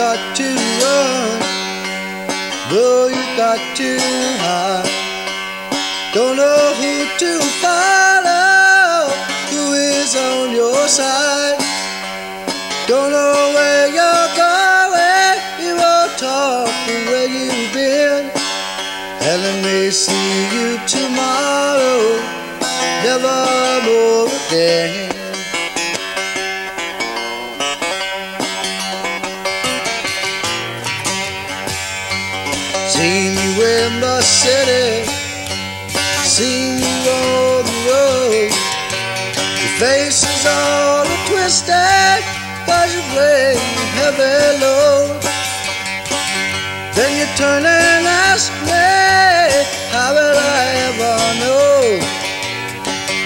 got to run, though you got to hide. Don't know who to follow, who is on your side. Don't know where you're going, you won't talk from where you've been. I may see you tomorrow, never more again. Seen you in the city, seen you on the road. Your face is all twisted, cause you're weighing heavy load. Then you turn and ask me, how will I ever know?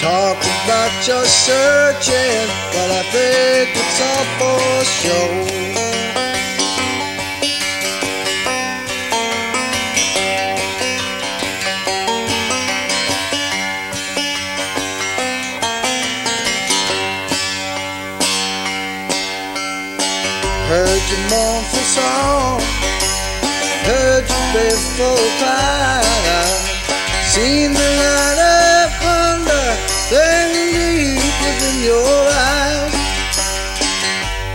Talk about your searching, but I think it's all for show. Heard your mournful song, heard your faithful cry. Seen the light of wonder, then deep within your eyes.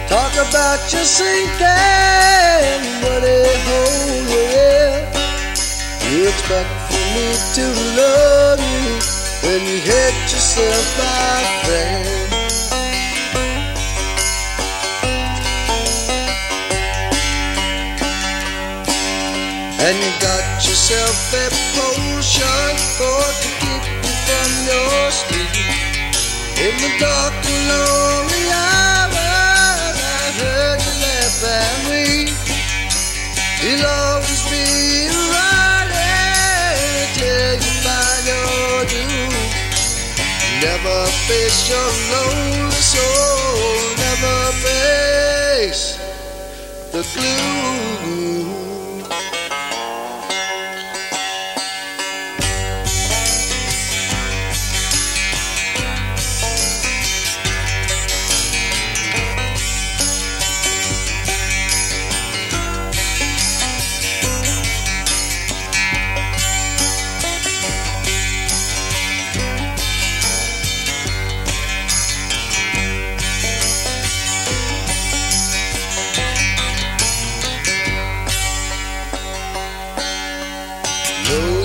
Talk about your sinking, but it hold you in. You expect for me to love you when you hit yourself, my friend. And you got yourself a potion for to keep you from your sleep. In the dark and lonely hours, I heard you laugh and weep. You'll always be right till you find your doom. Never face your lonely soul, never face the gloom. No,